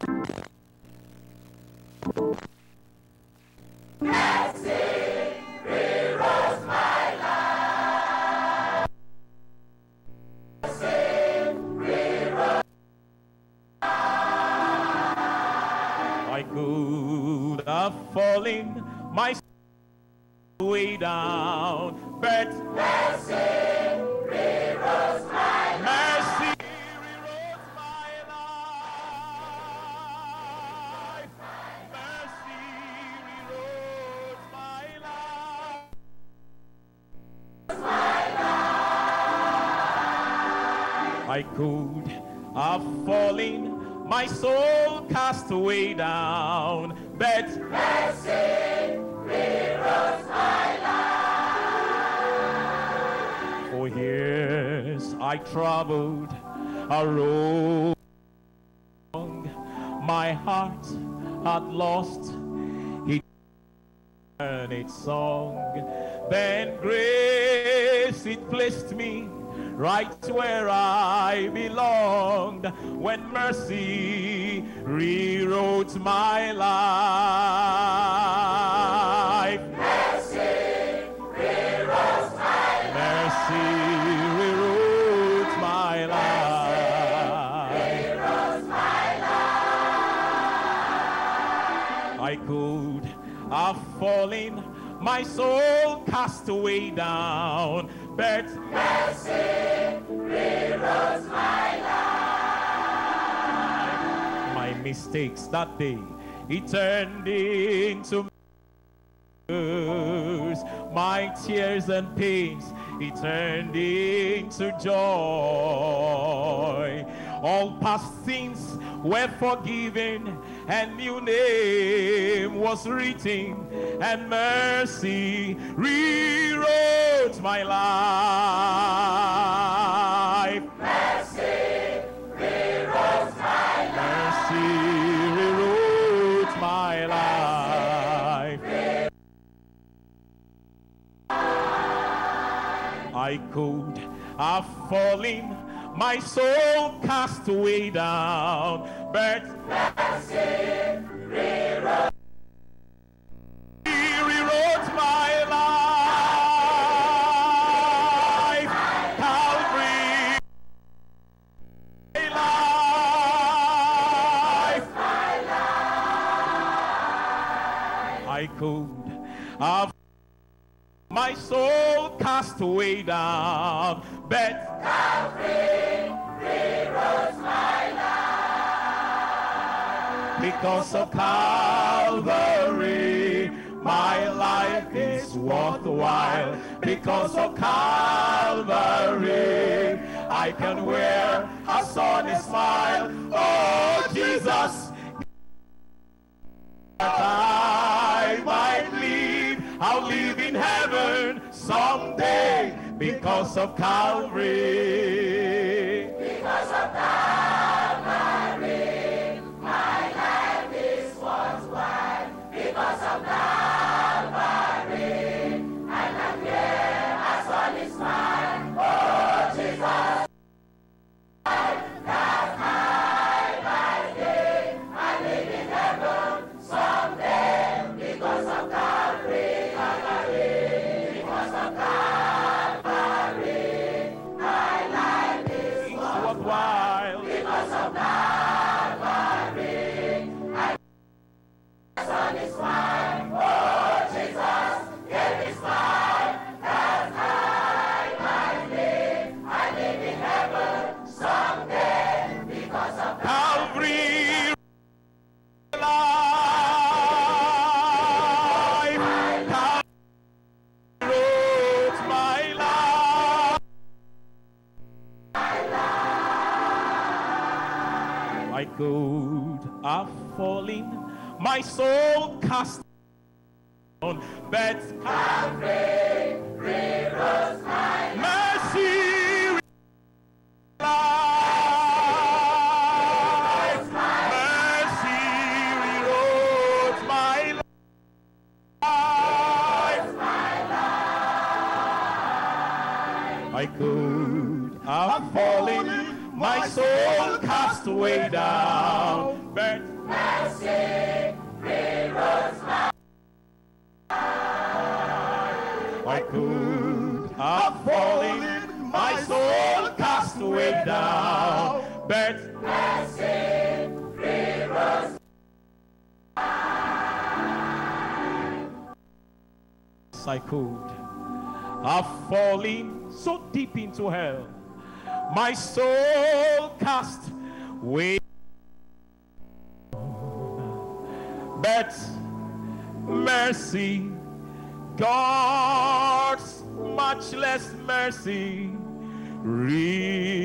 I could have fallen my way down, but I could have fallen, my soul cast away down, but mercy rewrote my life. For years I traveled a road my heart had lost its song. Then grace it placed me right where I belonged when mercy rewrote my life. Mercy rewrote my life. Mercy rewrote my life. Mercy my life. I could have fallen, my soul cast away down, mistakes that day, He turned into my tears and pains, he turned into joy. All past sins were forgiven, and new name was written, and mercy rewrote my life. I could have fallen, my soul cast away down, but mercy rewrote, rewrote my life. Calvary, my life. I could have my soul cast away down, but because of Calvary, my life is worthwhile. Because of Calvary, I can wear a sunny smile. Oh, Jesus, that I might live, I'll heaven someday because of Calvary. Fallen, my soul cast down, but Calvary my mercy. Life. Could have fallen, my soul cast way down, but I could have fallen, my soul cast down, but I could so deep into hell, my soul cast way. But mercy, God's much less mercy, rewrote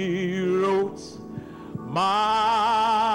my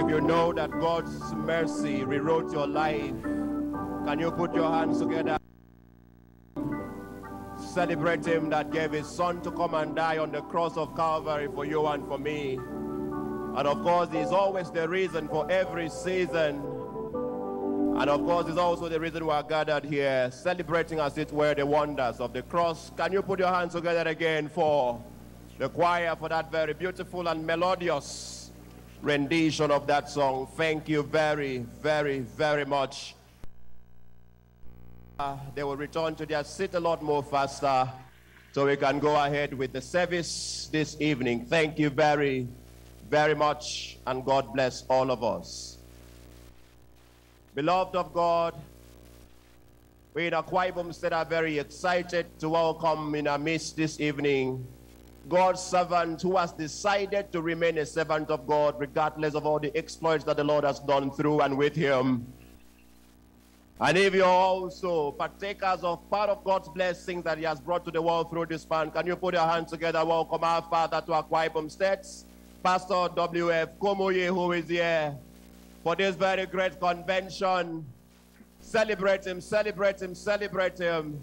If you know that God's mercy rewrote your life, can you put your hands together? Celebrate Him that gave His Son to come and die on the cross of Calvary for you and for me. And of course, He's always the reason for every season. And of course, He's also the reason we are gathered here, celebrating as it were the wonders of the cross. Can you put your hands together again for the choir for that very beautiful and melodious rendition of that song. Thank you very, very, very much. Uh, they will return to their seat a lot more faster so we can go ahead with the service this evening. Thank you very, very much, and God bless all of us. Beloved of God, we in Akwa Ibom State are very excited to welcome in our midst this evening God's servant who has decided to remain a servant of God regardless of all the exploits that the Lord has done through and with him. And if you're also partakers of part of God's blessing that he has brought to the world through this man, can you put your hands together? Welcome our Father to Akwa Ibom States, Pastor W.F. Kumuyi, who is here for this very great convention. Celebrate him, celebrate him, celebrate him.